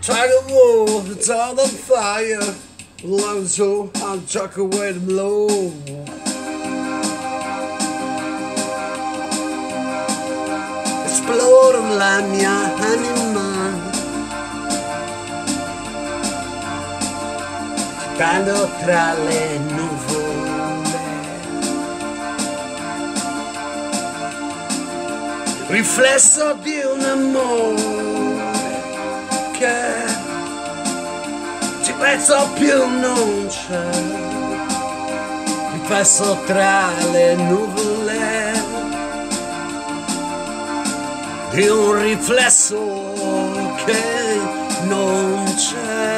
Tiger Woods, it's all on fire. Lonzo, I'll chuck away the blow. Esploro la mia anima. Cado tra le nuvole. Riflesso di un amore penso più non c'è. Riflesso tra le nuvole di un riflesso che non c'è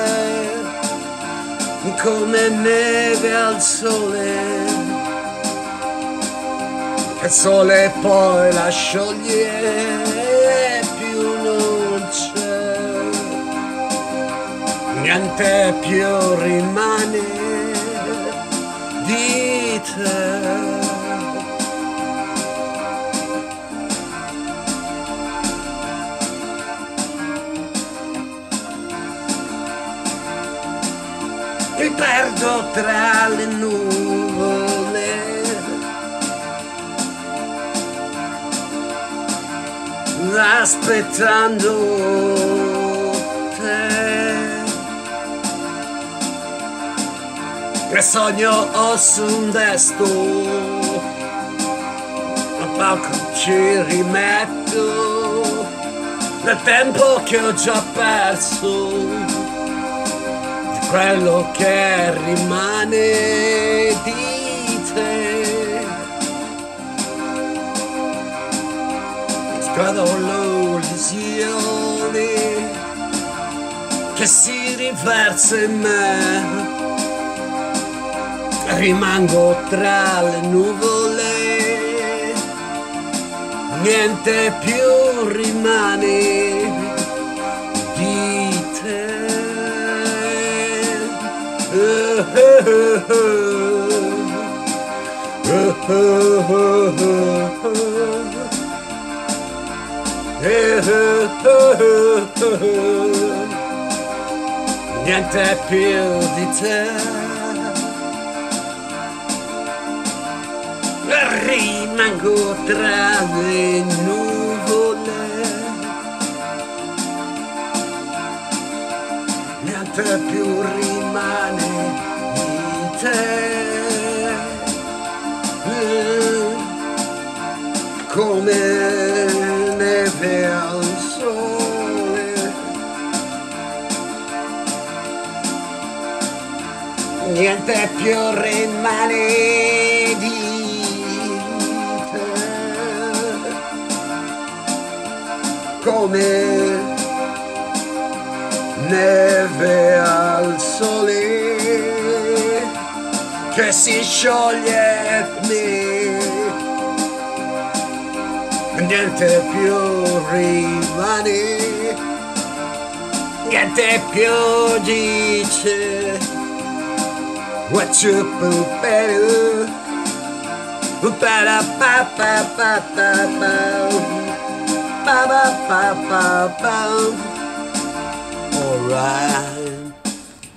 come neve al sole che il sole poi la scioglie niente più rimane di te mi perdo tra le nuvole. Aspettando Che sogno un desto, a poco ci rimetto nel tempo che ho già perso quello che rimane di te. Scado l'illusione che si riversa in me. Rimango tra le nuvole, niente più rimane di te. Niente più di te. Rimango tra le nuvole. Niente più rimane di te. Come neve al sole. Niente più rimane come neve al sole che si scioglie me niente più rimane niente più dice what's up better pa pa pa pa pa ba ba ba Alright